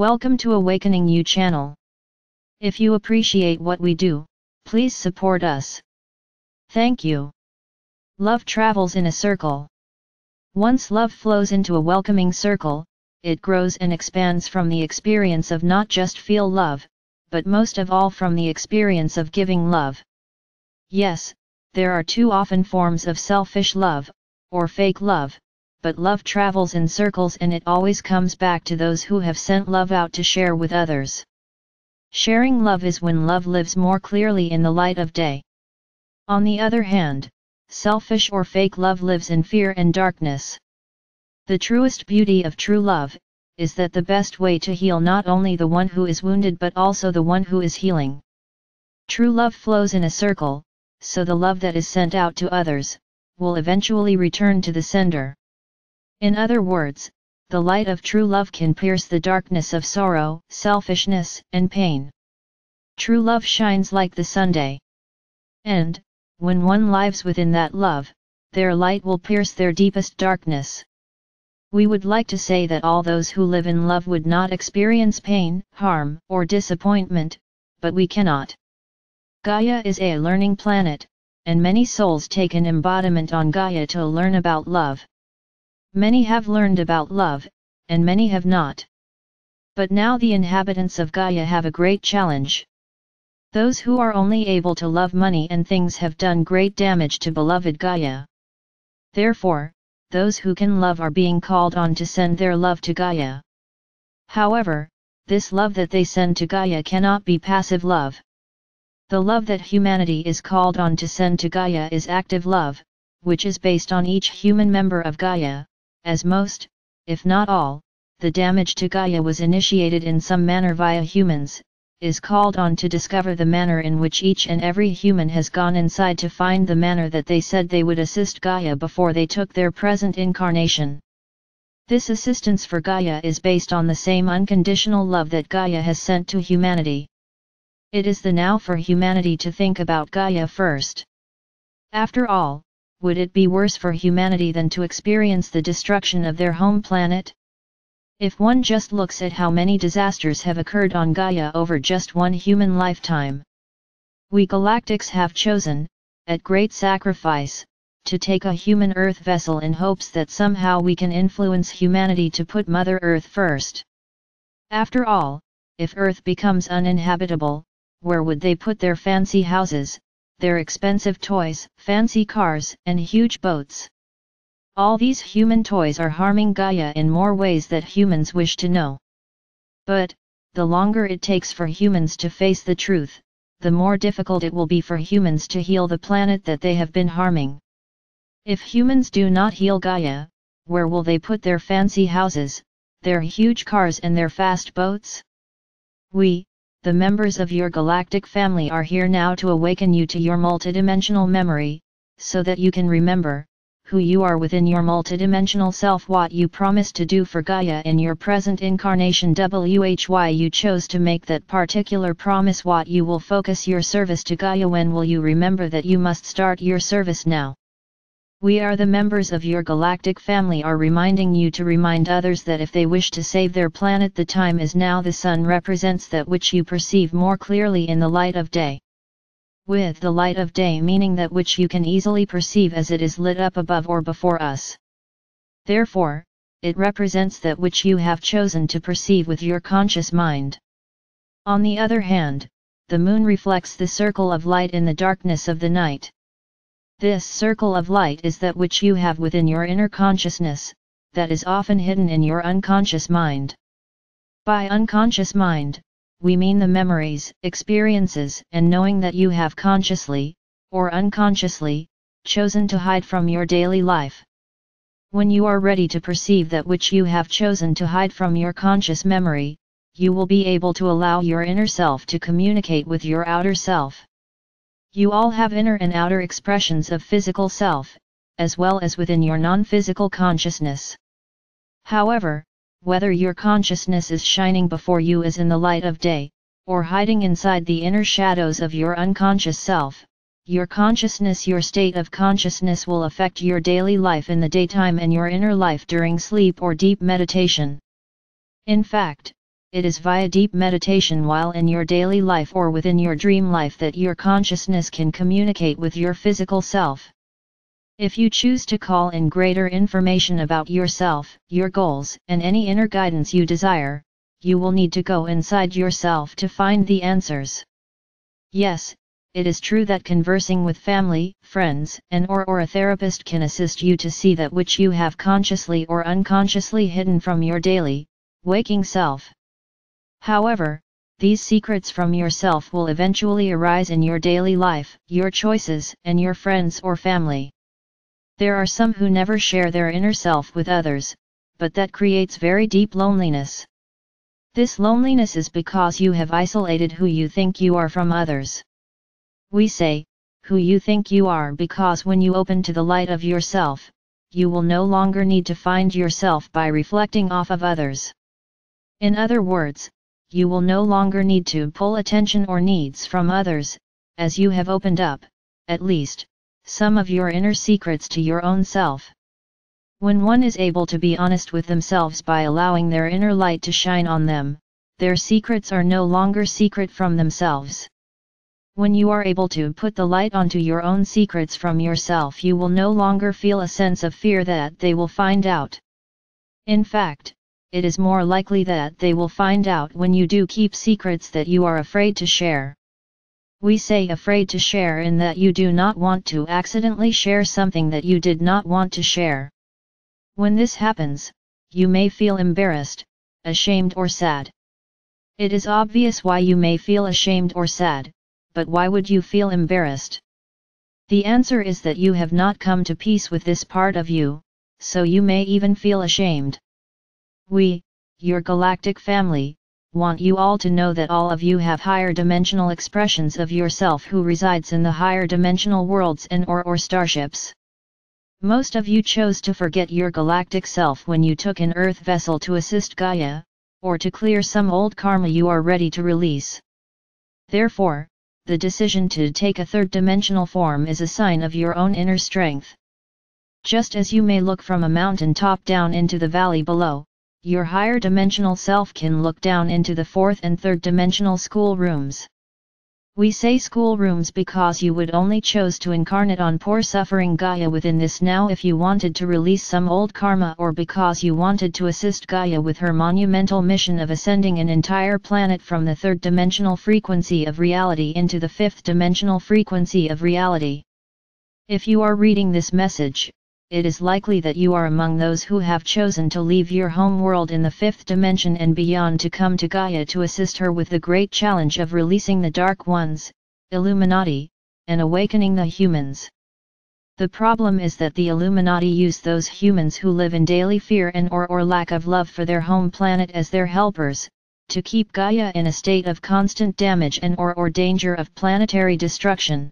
Welcome to Awakening You channel. If you appreciate what we do, please support us. Thank you. Love travels in a circle. Once love flows into a welcoming circle, it grows and expands from the experience of not just feel love, but most of all from the experience of giving love. Yes, there are two often forms of selfish love, or fake love, but love travels in circles and it always comes back to those who have sent love out to share with others. Sharing love is when love lives more clearly in the light of day. On the other hand, selfish or fake love lives in fear and darkness. The truest beauty of true love, is that the best way to heal not only the one who is wounded but also the one who is healing. True love flows in a circle, so the love that is sent out to others, will eventually return to the sender. In other words, the light of true love can pierce the darkness of sorrow, selfishness, and pain. True love shines like the Sunday. And, when one lives within that love, their light will pierce their deepest darkness. We would like to say that all those who live in love would not experience pain, harm, or disappointment, but we cannot. Gaia is a learning planet, and many souls take an embodiment on Gaia to learn about love. Many have learned about love, and many have not. But now the inhabitants of Gaia have a great challenge. Those who are only able to love money and things have done great damage to beloved Gaia. Therefore, those who can love are being called on to send their love to Gaia. However, this love that they send to Gaia cannot be passive love. The love that humanity is called on to send to Gaia is active love, which is based on each human member of Gaia, as most, if not all, the damage to Gaia was initiated in some manner via humans, is called on to discover the manner in which each and every human has gone inside to find the manner that they said they would assist Gaia before they took their present incarnation. This assistance for Gaia is based on the same unconditional love that Gaia has sent to humanity. It is the now for humanity to think about Gaia first. After all, would it be worse for humanity than to experience the destruction of their home planet? If one just looks at how many disasters have occurred on Gaia over just one human lifetime. We galactics have chosen, at great sacrifice, to take a human Earth vessel in hopes that somehow we can influence humanity to put Mother Earth first. After all, if Earth becomes uninhabitable, where would they put their fancy houses, their expensive toys, fancy cars, and huge boats? All these human toys are harming Gaia in more ways that humans wish to know. But, the longer it takes for humans to face the truth, the more difficult it will be for humans to heal the planet that they have been harming. If humans do not heal Gaia, where will they put their fancy houses, their huge cars and their fast boats? We, the members of your galactic family are here now to awaken you to your multidimensional memory, so that you can remember, who you are within your multidimensional self what you promised to do for Gaia in your present incarnation why you chose to make that particular promise what you will focus your service to Gaia when will you remember that you must start your service now. We are the members of your galactic family are reminding you to remind others that if they wish to save their planet the time is now the sun represents that which you perceive more clearly in the light of day. With the light of day meaning that which you can easily perceive as it is lit up above or before us. Therefore, it represents that which you have chosen to perceive with your conscious mind. On the other hand, the moon reflects the circle of light in the darkness of the night. This circle of light is that which you have within your inner consciousness, that is often hidden in your unconscious mind. By unconscious mind, we mean the memories, experiences, and knowing that you have consciously, or unconsciously, chosen to hide from your daily life. When you are ready to perceive that which you have chosen to hide from your conscious memory, you will be able to allow your inner self to communicate with your outer self. You all have inner and outer expressions of physical self, as well as within your non-physical consciousness. However, whether your consciousness is shining before you as in the light of day, or hiding inside the inner shadows of your unconscious self, your consciousness your state of consciousness will affect your daily life in the daytime and your inner life during sleep or deep meditation. In fact, it is via deep meditation while in your daily life or within your dream life that your consciousness can communicate with your physical self. If you choose to call in greater information about yourself, your goals, and any inner guidance you desire, you will need to go inside yourself to find the answers. Yes, it is true that conversing with family, friends, and or, or a therapist can assist you to see that which you have consciously or unconsciously hidden from your daily, waking self. However, these secrets from yourself will eventually arise in your daily life, your choices, and your friends or family. There are some who never share their inner self with others, but that creates very deep loneliness. This loneliness is because you have isolated who you think you are from others. We say, who you think you are because when you open to the light of yourself, you will no longer need to find yourself by reflecting off of others. In other words, you will no longer need to pull attention or needs from others, as you have opened up, at least, some of your inner secrets to your own self. When one is able to be honest with themselves by allowing their inner light to shine on them, their secrets are no longer secret from themselves. When you are able to put the light onto your own secrets from yourself you will no longer feel a sense of fear that they will find out. In fact, it is more likely that they will find out when you do keep secrets that you are afraid to share. We say afraid to share in that you do not want to accidentally share something that you did not want to share. When this happens, you may feel embarrassed, ashamed or sad. It is obvious why you may feel ashamed or sad, but why would you feel embarrassed? The answer is that you have not come to peace with this part of you, so you may even feel ashamed. We, your galactic family, want you all to know that all of you have higher dimensional expressions of yourself who resides in the higher dimensional worlds and or or starships. Most of you chose to forget your galactic self when you took an Earth vessel to assist Gaia, or to clear some old karma you are ready to release. Therefore, the decision to take a third-dimensional form is a sign of your own inner strength. Just as you may look from a mountain top down into the valley below, your higher dimensional self can look down into the fourth and third dimensional schoolrooms. We say schoolrooms because you would only chose to incarnate on poor suffering Gaia within this now if you wanted to release some old karma or because you wanted to assist Gaia with her monumental mission of ascending an entire planet from the third dimensional frequency of reality into the fifth dimensional frequency of reality. If you are reading this message, it is likely that you are among those who have chosen to leave your home world in the fifth dimension and beyond to come to Gaia to assist her with the great challenge of releasing the Dark Ones, Illuminati, and awakening the humans. The problem is that the Illuminati use those humans who live in daily fear and or, or lack of love for their home planet as their helpers, to keep Gaia in a state of constant damage and or, or danger of planetary destruction.